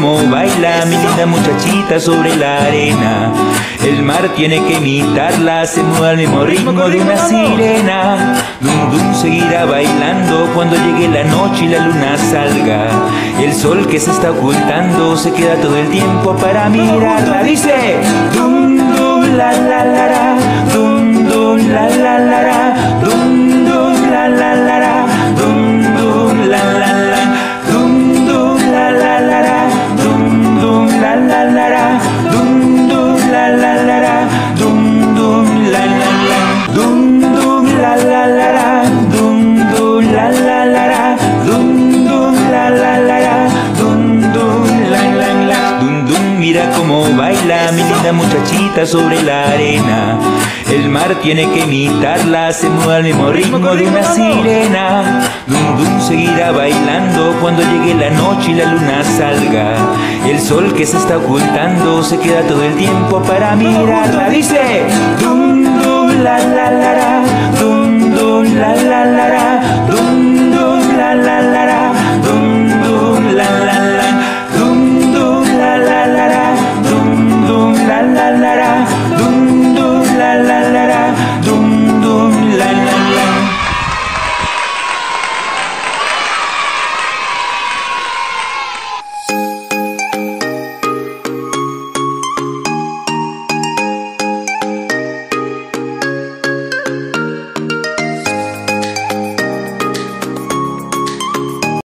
cómo baila mi linda muchachita sobre la arena. El mar tiene que imitarla, se mueve al mismo ritmo de una sirena. Dum dum seguirá bailando cuando llegue la noche y la luna salga. El sol que se está ocultando se queda todo el tiempo para mirarla. Dice dum dum la la la la, dum dum la la, la linda muchachita sobre la arena. El mar tiene que imitarla, se mueve al mismo ritmo de una sirena. Dum dum seguirá bailando cuando llegue la noche y la luna salga. El sol que se está ocultando se queda todo el tiempo para mirarla. Dice la la la la.